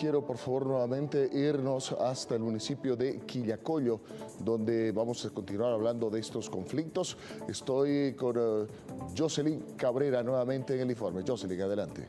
quiero por favor nuevamente irnos hasta el municipio de Quillacollo, donde vamos a continuar hablando de estos conflictos. Estoy con uh, Jocelyn Cabrera nuevamente en el informe. Jocelyn, adelante.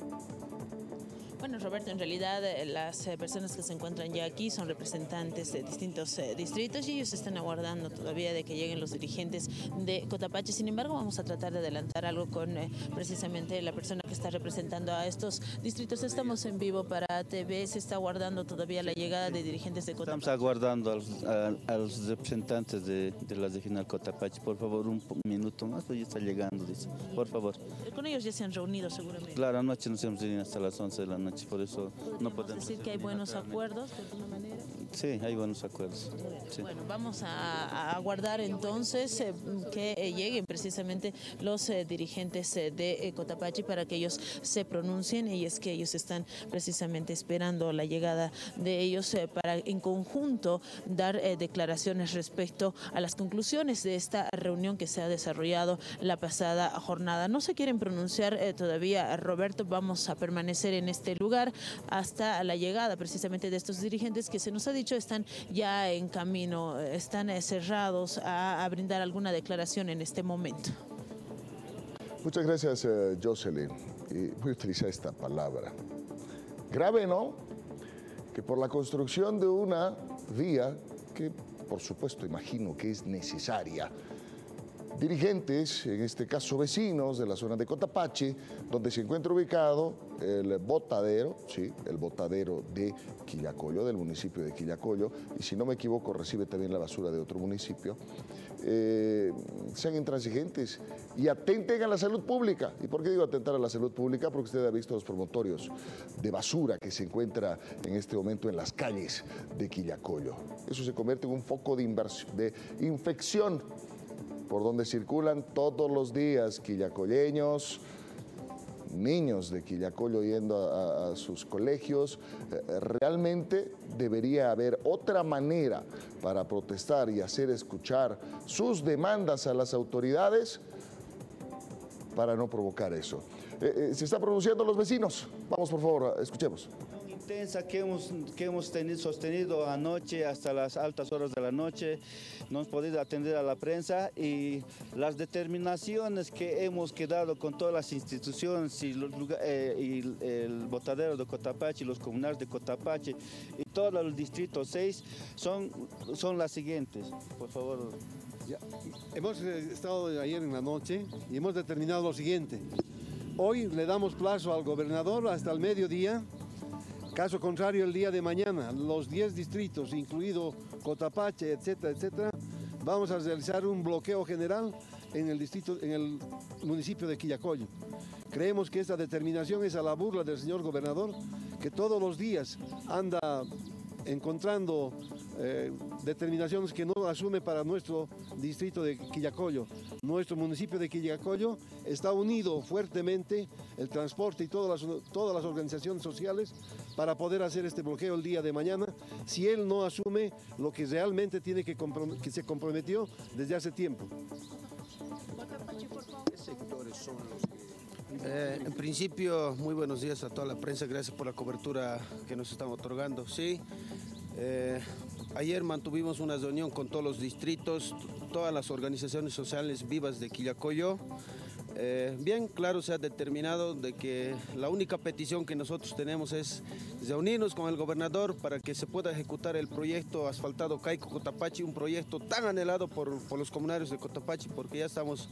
Roberto, en realidad eh, las eh, personas que se encuentran ya aquí son representantes de distintos eh, distritos y ellos están aguardando todavía de que lleguen los dirigentes de Cotapache. Sin embargo, vamos a tratar de adelantar algo con precisamente la persona que está representando a estos distritos. Estamos en vivo para TV, se está aguardando todavía la llegada de dirigentes de Cotapache. Estamos aguardando a los, a, a los representantes de, de, la regional Cotapache. Por favor, un minuto más, hoy está llegando, dice. Por favor. Con ellos ya se han reunido seguramente. Claro, anoche nos hemos reunido hasta las 11 de la noche por eso no podemos decir que hay buenos acuerdos de alguna manera. Sí, hay buenos acuerdos. Bueno, vamos a, aguardar entonces eh, que eh, lleguen precisamente los eh, dirigentes de Cotapachi para que ellos se pronuncien y es que ellos están precisamente esperando la llegada de ellos para en conjunto dar declaraciones respecto a las conclusiones de esta reunión que se ha desarrollado la pasada jornada. No se quieren pronunciar todavía, Roberto, vamos a permanecer en este lugar hasta la llegada precisamente de estos dirigentes que se nos ha dicho están ya en camino, están cerrados a, brindar alguna declaración en este momento. Muchas gracias, uh, Jocelyn. Voy a utilizar esta palabra. Grave, ¿no? Que por la construcción de una vía que, por supuesto, imagino que es necesaria, dirigentes, en este caso vecinos de la zona de Cotapache, donde se encuentra ubicado el botadero, sí, el botadero de Quillacollo, del municipio de Quillacollo, y si no me equivoco recibe también la basura de otro municipio, eh, sean intransigentes y atenten a la salud pública. ¿Y por qué digo atentar a la salud pública? Porque usted ha visto los promotorios de basura que se encuentra en este momento en las calles de Quillacollo. Eso se convierte en un foco de, de infección por donde circulan todos los días quillacolleños, niños de Quillacollo yendo a, sus colegios. Eh, realmente debería haber otra manera para protestar y hacer escuchar sus demandas a las autoridades para no provocar eso. Eh, eh, se está pronunciando los vecinos. Vamos, por favor, escuchemos intensa que hemos, que hemos tenido, sostenido anoche hasta las altas horas de la noche. No hemos podido atender a la prensa y las determinaciones que hemos quedado con todas las instituciones y, los, eh, y el botadero de Cotapache, los comunales de Cotapache y todos los distritos 6 son, son las siguientes. Por favor. Ya, hemos estado ayer en la noche y hemos determinado lo siguiente. Hoy le damos plazo al gobernador hasta el mediodía Caso contrario, el día de mañana, los 10 distritos, incluido Cotapache, etcétera, etcétera, vamos a realizar un bloqueo general en el, distrito, en el municipio de Quillacollo. Creemos que esta determinación es a la burla del señor gobernador, que todos los días anda encontrando eh, determinaciones que no asume para nuestro distrito de Quillacollo. Nuestro municipio de Quillacollo está unido fuertemente el transporte y todas las, todas las organizaciones sociales para poder hacer este bloqueo el día de mañana si él no asume lo que realmente tiene que, que se comprometió desde hace tiempo. ¿Qué sectores son los que eh, en principio, muy buenos días a toda la prensa, gracias por la cobertura que nos están otorgando. Sí, eh, ayer mantuvimos una reunión con todos los distritos, todas las organizaciones sociales vivas de Quillacoyo. Eh, bien, claro, se ha determinado de que la única petición que nosotros tenemos es reunirnos con el gobernador para que se pueda ejecutar el proyecto asfaltado Caico-Cotapachi, un proyecto tan anhelado por, por, los comunarios de Cotapachi, porque ya estamos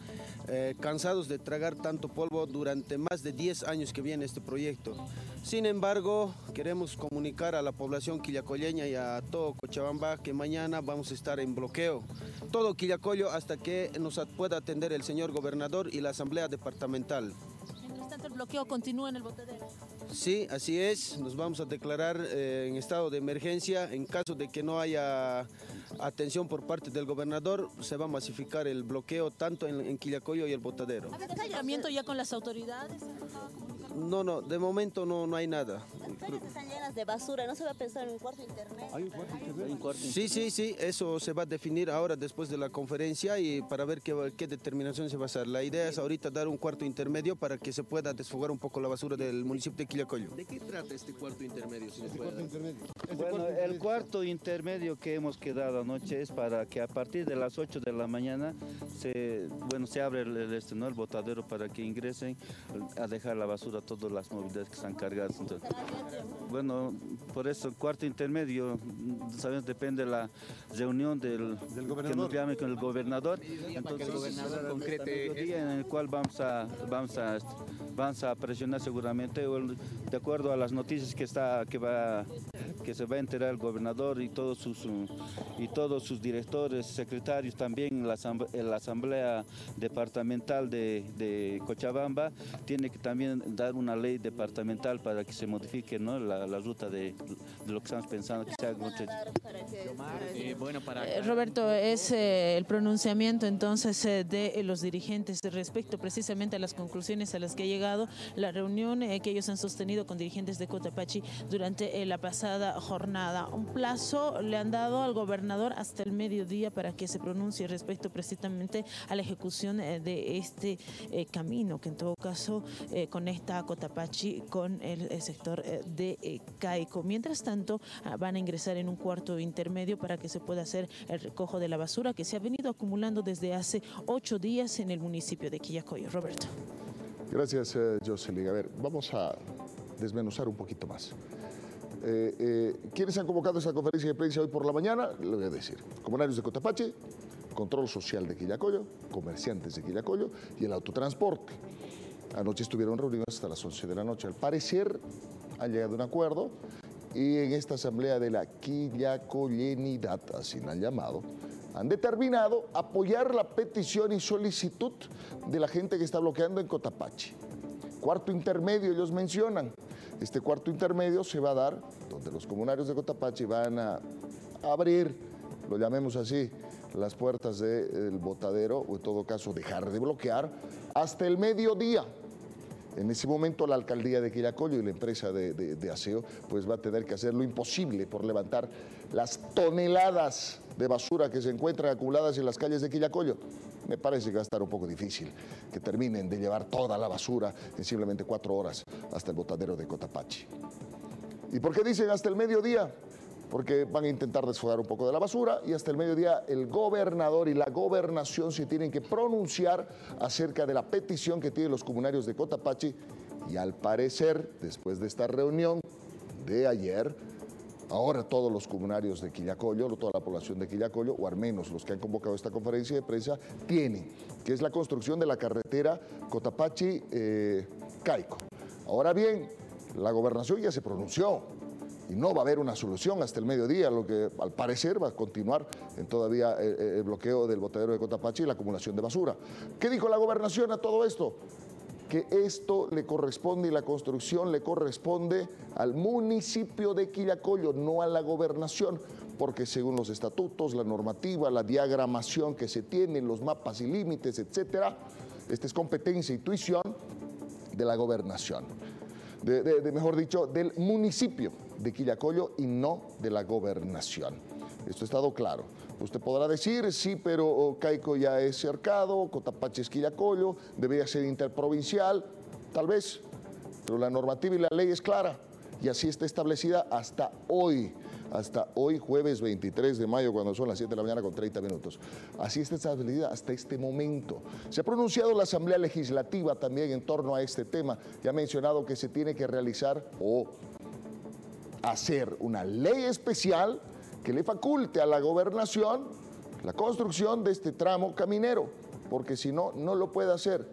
eh, cansados de tragar tanto polvo durante más de 10 años que viene este proyecto. Sin embargo, queremos comunicar a la población quillacolleña y a todo Cochabamba que mañana vamos a estar en bloqueo. Todo Quillacollo hasta que nos pueda atender el señor gobernador y la Asamblea Departamental. Mientras tanto, el bloqueo continúa en el botadero. Sí, así es. Nos vamos a declarar eh, en estado de emergencia. En caso de que no haya atención por parte del gobernador, se va a masificar el bloqueo tanto en, en Quillacollo y el botadero. ¿Hay acercamiento ya con las autoridades? No, no, de momento no, no hay nada. Las calles están llenas de basura, ¿no se va a pensar en un cuarto internet? ¿Hay un cuarto internet? ¿Hay un cuarto sí, sí, sí, eso se va a definir ahora después de la conferencia y para ver qué, qué determinación se va a hacer. La idea es ahorita dar un cuarto intermedio para que se pueda desfogar un poco la basura del municipio de Quillacollo. ¿De qué trata este cuarto intermedio? Si Este cuarto intermedio. Este Bueno, cuarto el cuarto intermedio que hemos quedado anoche es para que a partir de las 8 de la mañana se, bueno, se abre el, el, este, ¿no? el botadero para que ingresen a dejar la basura todas las movilidades que están cargadas. Entonces, bueno, por eso el cuarto intermedio, sabes, depende de la reunión del, Del que nos llame con el gobernador. Que el gobernador concrete el día en el cual vamos a, vamos a, vamos a presionar seguramente, de acuerdo a las noticias que está, que va, que se va a enterar el gobernador y todos sus um, y todos sus directores, secretarios también la, asamblea departamental de, de Cochabamba tiene que también dar una ley departamental para que se modifique ¿no? la, la ruta de, de lo que estamos pensando que se haga mucho- Eh, bueno, para Eh, Roberto, es eh, el pronunciamiento entonces eh, de los dirigentes respecto precisamente a las conclusiones a las que ha la reunión eh, que ellos han sostenido con dirigentes de Cotapachi durante eh, la pasada jornada. Un plazo le han dado al gobernador hasta el mediodía para que se pronuncie respecto precisamente a la ejecución eh, de este camino que en todo caso conecta a Cotapachi con el, el sector de Caico. Mientras tanto, ah, van a ingresar en un cuarto intermedio para que se pueda hacer el recojo de la basura que se ha venido acumulando desde hace ocho días en el municipio de Quillacoyo. Roberto. Gracias, eh, Jocelyn. A ver, vamos a desmenuzar un poquito más. Eh, eh, ¿Quiénes han convocado esta conferencia de prensa hoy por la mañana? Le voy a decir. Comunarios de Cotapache, Control Social de Quillacoyo, comerciantes de Quillacoyo y el autotransporte. Anoche estuvieron reunidos hasta las 11 de la noche. Al parecer han llegado a un acuerdo y en esta asamblea de la Quillacollenidad, así la han llamado, han determinado apoyar la petición y solicitud de la gente que está bloqueando en Cotapache. Cuarto intermedio, ellos mencionan. Este cuarto intermedio se va a dar donde los comunarios de Cotapache van a abrir, lo llamemos así, las puertas del botadero, o en todo caso dejar de bloquear, hasta el mediodía. En ese momento la alcaldía de Quillacollo y la empresa de aseo pues va a tener que hacer lo imposible por levantar las toneladas de basura que se encuentran acumuladas en las calles de Quillacollo. Me parece que va a estar un poco difícil que terminen de llevar toda la basura en simplemente cuatro horas hasta el botadero de Cotapachi. ¿Y por qué dicen hasta el mediodía? Porque van a intentar desfogar un poco de la basura. Y hasta el mediodía el gobernador y la gobernación se tienen que pronunciar acerca de la petición que tienen los comunarios de Cotapachi. Y al parecer, después de esta reunión de ayer, ahora todos los comunarios de Quillacollo, toda la población de Quillacollo, o al menos los que han convocado esta conferencia de prensa, tienen, que es la construcción de la carretera Cotapachi-Caico. Ahora bien, la gobernación ya se pronunció y no va a haber una solución hasta el mediodía, lo que al parecer va a continuar en todavía el, el bloqueo del botadero de Cotapachi y la acumulación de basura. ¿Qué dijo la gobernación a todo esto? que esto le corresponde y la construcción le corresponde al municipio de Quillacollo, no a la gobernación, porque según los estatutos, la normativa, la diagramación que se tiene, los mapas y límites, etcétera, esta es competencia y tuición de la gobernación, de, mejor dicho, del municipio de Quillacollo y no de la gobernación. Esto ha estado claro. Usted podrá decir, sí, pero oh, Caico ya es cercado, Cotapache es Quillacollo, debería ser interprovincial, tal vez, pero la normativa y la ley es clara y así está establecida hasta hoy, hasta hoy jueves 23 de mayo cuando son las 7 de la mañana con 30 minutos. Así está establecida hasta este momento. Se ha pronunciado la Asamblea Legislativa también en torno a este tema y ha mencionado que se tiene que realizar o hacer una ley especial que le faculte a la gobernación la construcción de este tramo caminero, porque si no, no lo puede hacer.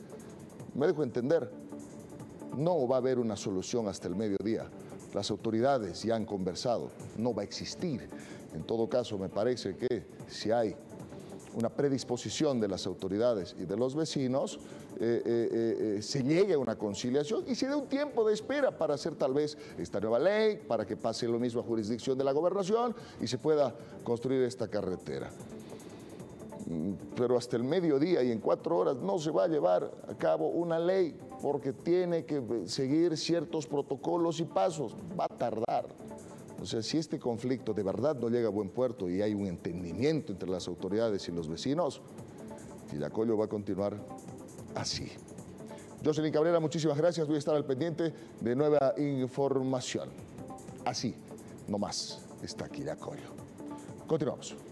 Me dejo entender, no va a haber una solución hasta el mediodía. Las autoridades ya han conversado, no va a existir. En todo caso, me parece que si hay una predisposición de las autoridades y de los vecinos, eh, eh, eh, se llegue a una conciliación y se dé un tiempo de espera para hacer tal vez esta nueva ley, para que pase lo mismo a jurisdicción de la gobernación y se pueda construir esta carretera. Mm, Pero hasta el mediodía y en cuatro horas no se va a llevar a cabo una ley porque tiene que seguir ciertos protocolos y pasos. Va a tardar. O sea, si este conflicto de verdad no llega a buen puerto y hay un entendimiento entre las autoridades y los vecinos, Quillacollo va a continuar así. Jocelyn Cabrera, muchísimas gracias. Voy a estar al pendiente de nueva información. Así, nomás, está Quillacollo. Continuamos.